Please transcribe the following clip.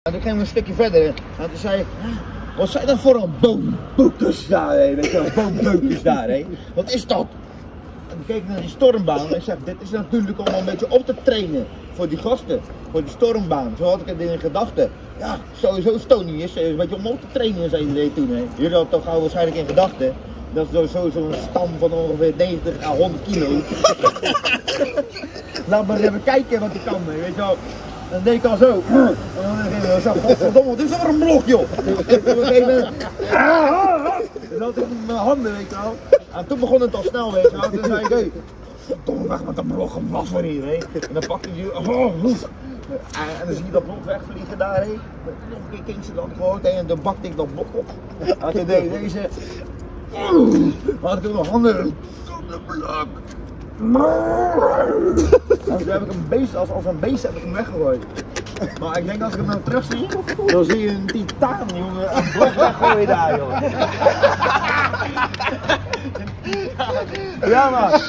En toen gingen we een stukje verder en toen zei ik, wat zijn dat voor een boomboekers daar, hé? weet je wel, boombeukers daar, hé? Wat is dat? En toen keek ik naar die stormbaan en ik zeg, dit is natuurlijk om een beetje op te trainen voor die gasten, voor die stormbaan. Zo had ik het in gedachten. Ja, sowieso Stony is een beetje om op te trainen, zei toen, hè. Jullie hadden toch waarschijnlijk in gedachten. Dat is sowieso een stam van ongeveer 90 à 100 kilo. Laat maar even kijken wat ik kan, weet je wel. Dan deed ik al zo. En dan ging ik zo, godverdomme, dit is er een blok, joh. En op een gegeven moment, dan had ik mijn handen, weet je wel. En toen begon het al snel, weet je wel. Toen zei ik, hé, weg met dat blok, een was van hier, hé. En dan pakte hij, oh. En dan zie je dat blok wegvliegen daar, hé. Nog een keer Kingse dat gehoord. En dan bakte ik dat blok op. En toen deed ik deze. Had ik nog handen. Blok. En toen heb ik een beest, als, als een beest heb ik hem weggegooid. Maar ik denk als ik hem nou terug zie, dan zie je een titaan, jongen, een blok weggooien daar, joh. Ja, man.